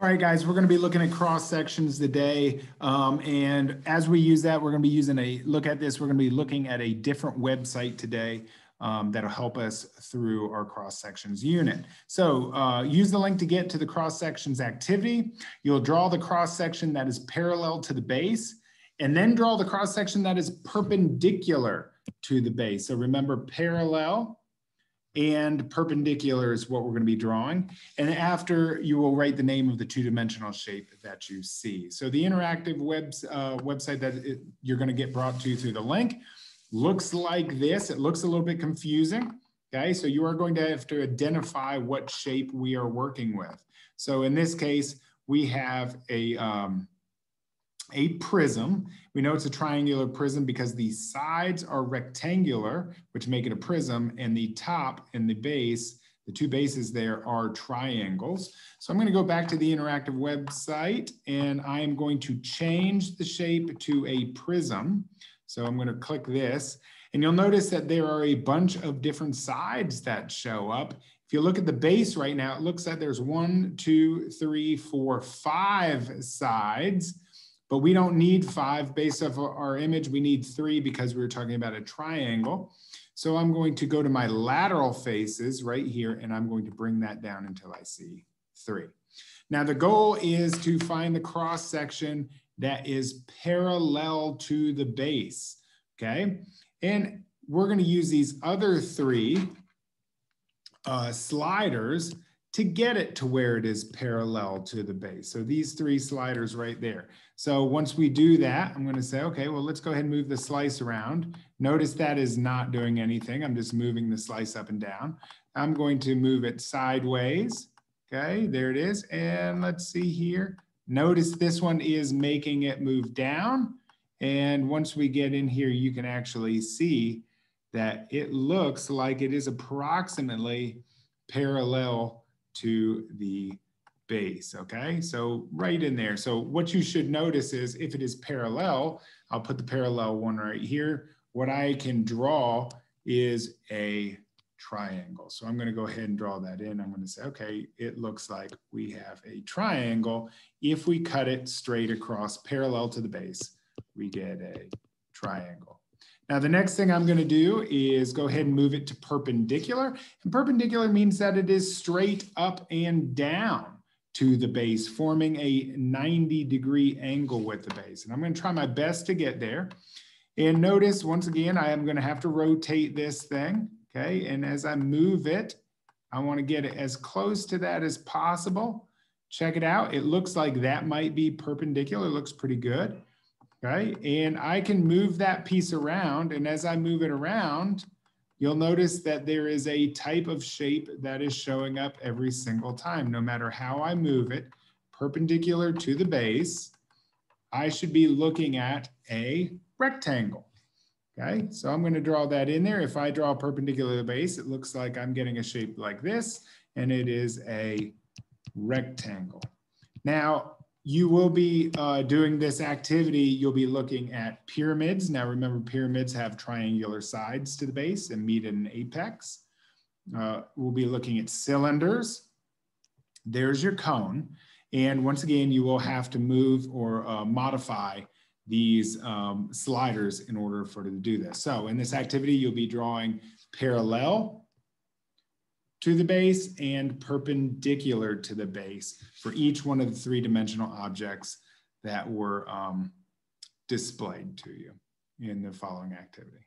All right, guys, we're going to be looking at cross sections today. Um, and as we use that, we're going to be using a look at this. We're going to be looking at a different website today um, that'll help us through our cross sections unit. So uh, use the link to get to the cross sections activity. You'll draw the cross section that is parallel to the base and then draw the cross section that is perpendicular to the base. So remember parallel and perpendicular is what we're going to be drawing. And after you will write the name of the two-dimensional shape that you see. So the interactive webs, uh, website that it, you're going to get brought to through the link looks like this. It looks a little bit confusing. Okay, so you are going to have to identify what shape we are working with. So in this case, we have a, um, a prism. We know it's a triangular prism because the sides are rectangular, which make it a prism, and the top and the base, the two bases there are triangles. So I'm going to go back to the interactive website and I am going to change the shape to a prism. So I'm going to click this and you'll notice that there are a bunch of different sides that show up. If you look at the base right now, it looks like there's one, two, three, four, five sides but we don't need five based off our image. We need three because we were talking about a triangle. So I'm going to go to my lateral faces right here, and I'm going to bring that down until I see three. Now the goal is to find the cross section that is parallel to the base, okay? And we're gonna use these other three uh, sliders to get it to where it is parallel to the base. So these three sliders right there. So once we do that, I'm gonna say, okay, well, let's go ahead and move the slice around. Notice that is not doing anything. I'm just moving the slice up and down. I'm going to move it sideways. Okay, there it is. And let's see here. Notice this one is making it move down. And once we get in here, you can actually see that it looks like it is approximately parallel to the base, okay? So right in there. So what you should notice is if it is parallel, I'll put the parallel one right here. What I can draw is a triangle. So I'm gonna go ahead and draw that in. I'm gonna say, okay, it looks like we have a triangle. If we cut it straight across parallel to the base, we get a triangle. Now the next thing I'm gonna do is go ahead and move it to perpendicular. And perpendicular means that it is straight up and down to the base, forming a 90 degree angle with the base. And I'm gonna try my best to get there. And notice, once again, I am gonna have to rotate this thing, okay? And as I move it, I wanna get it as close to that as possible. Check it out. It looks like that might be perpendicular. It looks pretty good right? And I can move that piece around. And as I move it around, you'll notice that there is a type of shape that is showing up every single time, no matter how I move it, perpendicular to the base, I should be looking at a rectangle. Okay, so I'm going to draw that in there. If I draw perpendicular to the base, it looks like I'm getting a shape like this, and it is a rectangle. Now, you will be uh, doing this activity, you'll be looking at pyramids. Now remember, pyramids have triangular sides to the base and meet at an apex. Uh, we'll be looking at cylinders. There's your cone. And once again, you will have to move or uh, modify these um, sliders in order for to do this. So in this activity, you'll be drawing parallel to the base and perpendicular to the base for each one of the three-dimensional objects that were um, displayed to you in the following activity.